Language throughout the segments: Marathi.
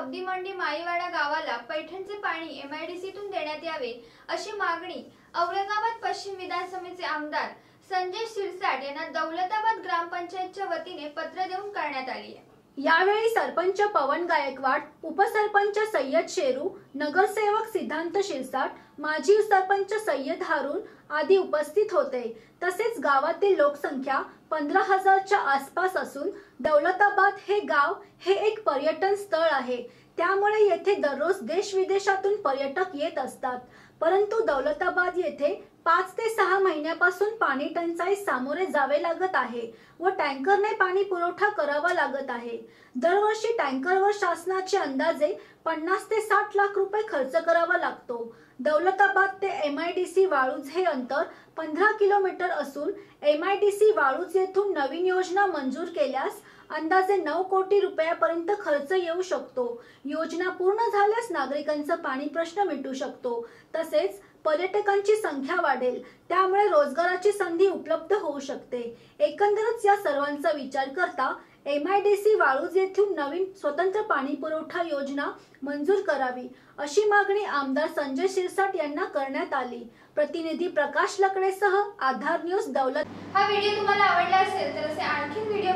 अगदीमंडी माळीवाडा माईवाडा गावाला पैठणचे पाणी एमआयडीसीतून देण्यात यावे अशी मागणी औरंगाबाद पश्चिम विधानसभेचे आमदार संजय शिरसाट यांना दौलताबाद ग्रामपंचायतच्या वतीने पत्र देऊन करण्यात आली आहे. यावेळी सरपंच पवन गायकवाड उपसरपंच सय्यद शेरू नगरसेवक सिद्धांत शिरसाट माजी सरपंच सय्यद हारून आदी उपस्थित होते. तसेच गावातील लोकसंख्या पंधरा हजारच्या आसपास असून दौलताबाद हे गाव हे एक पर्यटन स्थळ आहे. त्यामुळे येथे दररोज देश विदेशातून पर्यटक येत असतात. परंतु दौलताबाद येथे पाच ते सहा महिन्यापासून पाणी टंचाई सामोरे जावे लागत आहे व टँकरने पाणी पुरवठा करावा लागत आहे. दरवर्षी टँकरवर शासनाचे अंदाजे पन्नास ते साठ लाख रुपये खर्च करावा लागतो. दौलताबाद ते M I D C Waluj हे अंतर पंधरा किलोमीटर असून M I D C Waluj येथून नवीन योजना मंजूर केल्यास अंदाजे नऊ कोटी रुपयापर्यंत खर्च येऊ शकतो. योजना पूर्ण झाल्यास नागरिकांचा पाणी प्रश्न मिटू शकतो. तसेच पर्यटकांची संख्या वाढेल. त्यामुळे रोजगाराची संधी उपलब्ध होऊ शकते. एकंदरच या सर्वांचा विचार करता M I D C Waluj येथून नवीन स्वतंत्र पाणी पुरवठा योजना मंजूर करावी अशी मागणी आमदार संजय शिरसाट यांना करण्यात आली. प्रतिनिधी प्रकाश लकडेसह आधार न्यूज दौलत हा व्हिडिओ तुम्हाला आवडला असेल तर असे आणखी व्हिडिओ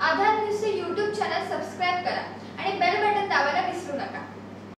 आधार न्यूजचे यूट्यूब चॅनल सबस्क्राईब करा.